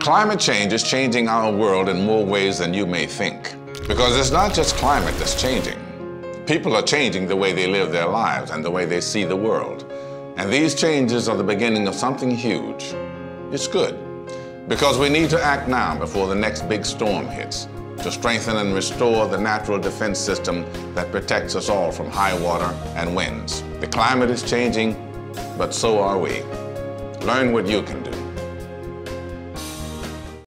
Climate change is changing our world in more ways than you may think. Because it's not just climate that's changing. People are changing the way they live their lives and the way they see the world. And these changes are the beginning of something huge. It's good. Because we need to act now before the next big storm hits to strengthen and restore the natural defense system that protects us all from high water and winds. The climate is changing, but so are we. Learn what you can do.